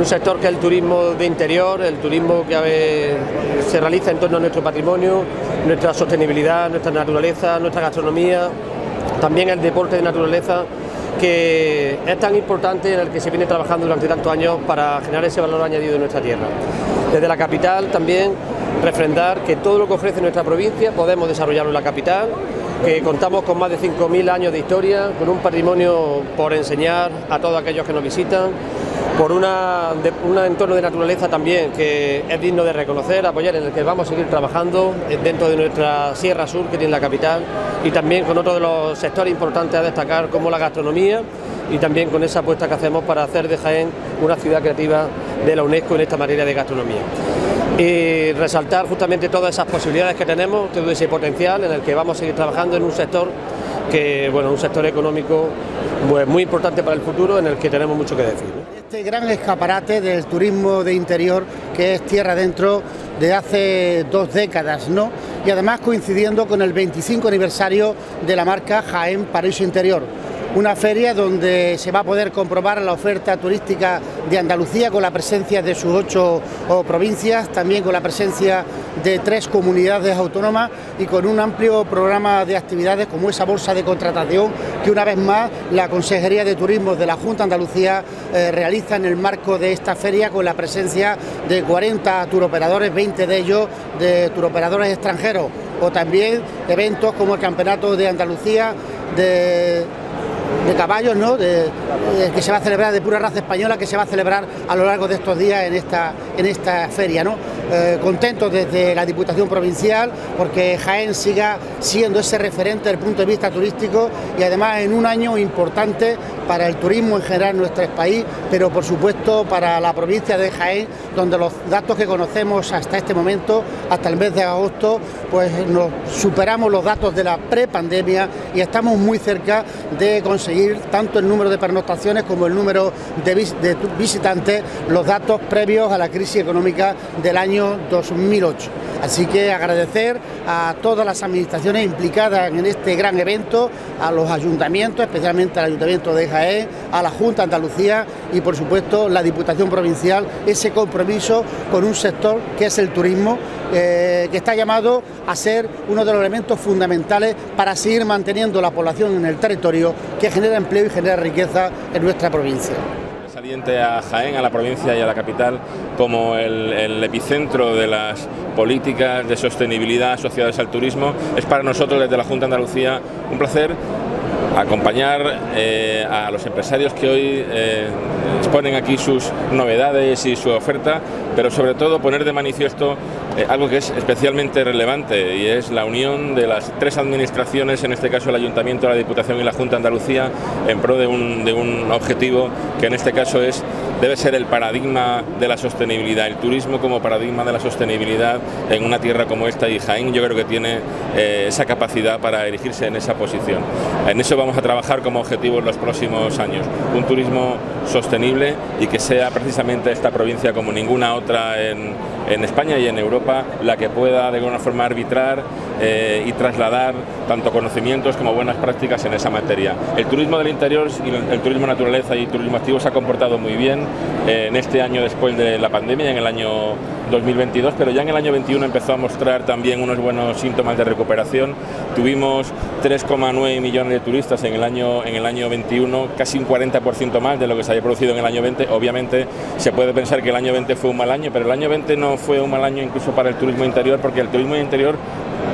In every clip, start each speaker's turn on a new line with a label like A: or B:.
A: un sector que es el turismo de interior, el turismo que se realiza en torno a nuestro patrimonio, nuestra sostenibilidad, nuestra naturaleza, nuestra gastronomía, también el deporte de naturaleza que es tan importante en el que se viene trabajando durante tantos años para generar ese valor añadido en nuestra tierra. Desde la capital también refrendar que todo lo que ofrece nuestra provincia podemos desarrollarlo en la capital, que contamos con más de 5.000 años de historia, con un patrimonio por enseñar a todos aquellos que nos visitan, por un entorno de naturaleza también que es digno de reconocer, apoyar, en el que vamos a seguir trabajando dentro de nuestra Sierra Sur, que tiene la capital, y también con otro de los sectores importantes a destacar, como la gastronomía, y también con esa apuesta que hacemos para hacer de Jaén una ciudad creativa de la UNESCO en esta materia de gastronomía y resaltar justamente todas esas posibilidades que tenemos, todo ese potencial en el que vamos a seguir trabajando en un sector que, bueno, un sector económico pues, muy importante para el futuro en el que tenemos mucho que decir.
B: Este gran escaparate del turismo de interior que es tierra adentro de hace dos décadas, ¿no? Y además coincidiendo con el 25 aniversario de la marca Jaén Paraíso Interior una feria donde se va a poder comprobar la oferta turística de Andalucía con la presencia de sus ocho provincias, también con la presencia de tres comunidades autónomas y con un amplio programa de actividades como esa bolsa de contratación que una vez más la Consejería de Turismo de la Junta Andalucía eh, realiza en el marco de esta feria con la presencia de 40 turoperadores, 20 de ellos de turoperadores extranjeros o también eventos como el Campeonato de Andalucía de de caballos, ¿no? De, que se va a celebrar de pura raza española, que se va a celebrar a lo largo de estos días en esta, en esta feria, ¿no? Eh, contentos desde la Diputación Provincial porque Jaén siga siendo ese referente desde el punto de vista turístico y además en un año importante para el turismo en general en nuestro país, pero por supuesto para la provincia de Jaén, donde los datos que conocemos hasta este momento, hasta el mes de agosto, pues nos superamos los datos de la prepandemia y estamos muy cerca de conseguir tanto el número de pernoctaciones como el número de, de visitantes, los datos previos a la crisis económica del año 2008. Así que agradecer a todas las administraciones implicadas en este gran evento, a los ayuntamientos, especialmente al Ayuntamiento de Jaén, a la Junta de Andalucía y por supuesto la Diputación Provincial, ese compromiso con un sector que es el turismo, eh, que está llamado a ser uno de los elementos fundamentales para seguir manteniendo la población en el territorio que genera empleo y genera riqueza en nuestra provincia
C: saliente a Jaén, a la provincia y a la capital, como el, epicentro de las políticas de sostenibilidad asociadas al turismo. Es para nosotros desde la Junta de Andalucía un placer acompañar eh, a los empresarios que hoy eh, exponen aquí sus novedades y su oferta, pero sobre todo poner de manifiesto algo que es especialmente relevante y es la unión de las tres administraciones, en este caso el Ayuntamiento, la Diputación y la Junta de Andalucía, en pro de un, de un objetivo que en este caso es debe ser el paradigma de la sostenibilidad, el turismo como paradigma de la sostenibilidad en una tierra como esta y Jaén yo creo que tiene esa capacidad para erigirse en esa posición. En eso vamos a trabajar como objetivo en los próximos años. Un turismo sostenible y que sea precisamente esta provincia como ninguna otra en, en España y en Europa la que pueda de alguna forma arbitrar eh, y trasladar tanto conocimientos como buenas prácticas en esa materia. El turismo del interior el turismo naturaleza y turismo activo se ha comportado muy bien eh, en este año después de la pandemia, en el año 2022, pero ya en el año 21 empezó a mostrar también unos buenos síntomas de recuperación. Tuvimos 3,9 millones de turistas en el año en el año 21, casi un 40% más de lo que se había producido en el año 20. Obviamente se puede pensar que el año 20 fue un mal año, pero el año 20 no fue un mal año incluso para el turismo interior porque el turismo interior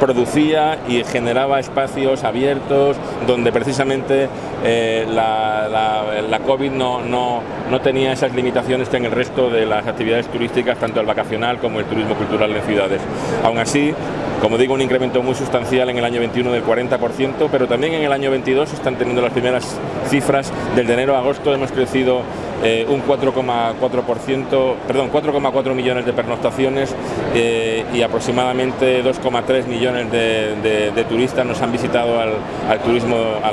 C: producía y generaba espacios abiertos donde precisamente eh, la, COVID no, no, no, tenía esas limitaciones que en el resto de las actividades turísticas, tanto el vacacional como el turismo cultural en ciudades. Aún así, como digo, un incremento muy sustancial en el año 21 del 40%, pero también en el año 22 están teniendo las primeras cifras. Del de enero a agosto hemos crecido eh, un 4,4%, perdón, 4,4 millones de pernoctaciones eh, y aproximadamente 2,3 millones de, turistas nos han visitado al, turismo, a,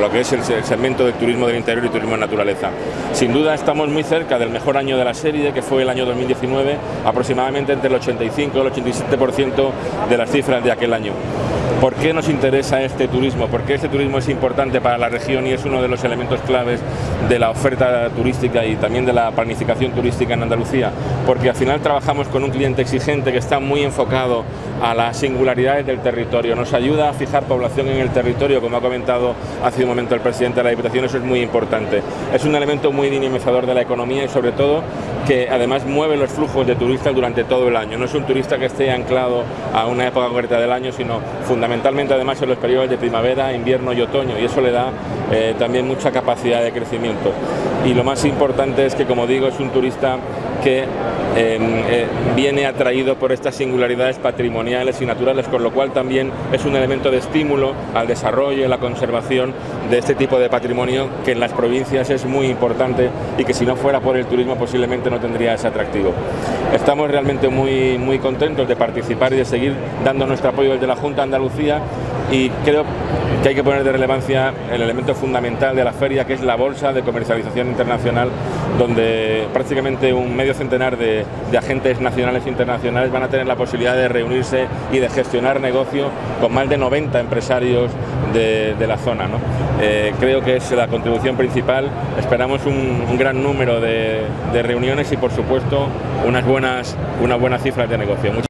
C: lo que es el, segmento del turismo del interior y turismo de naturaleza. Sin duda estamos muy cerca del mejor año de la serie, que fue el año 2019, aproximadamente entre el 85 y el 87% de las cifras de aquel año. ¿Por qué nos interesa este turismo? ¿Por qué este turismo es importante para la región y es uno de los elementos claves de la oferta turística y también de la planificación turística en Andalucía? Porque al final trabajamos con un cliente exigente que está muy enfocado a las singularidades del territorio. Nos ayuda a fijar población en el territorio, como ha comentado hace un momento el presidente de la Diputación, eso es muy importante. Es un elemento muy dinamizador de la economía y sobre todo que además mueve los flujos de turistas durante todo el año. No es un turista que esté anclado a una época concreta del año, sino fundamentalmente además en los periodos de primavera, invierno y otoño, y eso le da eh, también mucha capacidad de crecimiento. Y lo más importante es que, como digo, es un turista que em, eh, viene atraído por estas singularidades patrimoniales y naturales, con lo cual también es un elemento de estímulo al desarrollo y la conservación de este tipo de patrimonio que en las provincias es muy importante y que si no fuera por el turismo posiblemente no tendría ese atractivo. Estamos realmente muy, muy contentos de participar y de seguir dando nuestro apoyo desde la Junta de Andalucía y creo que hay que poner de relevancia el elemento fundamental de la feria, que es la bolsa de comercialización internacional, donde prácticamente un medio centenar de, agentes nacionales e internacionales van a tener la posibilidad de reunirse y de gestionar negocio con más de 90 empresarios de, la zona. Eh, creo que es la contribución principal. Esperamos un, gran número de, reuniones y, por supuesto, unas buenas, unas buenas cifras de negocio.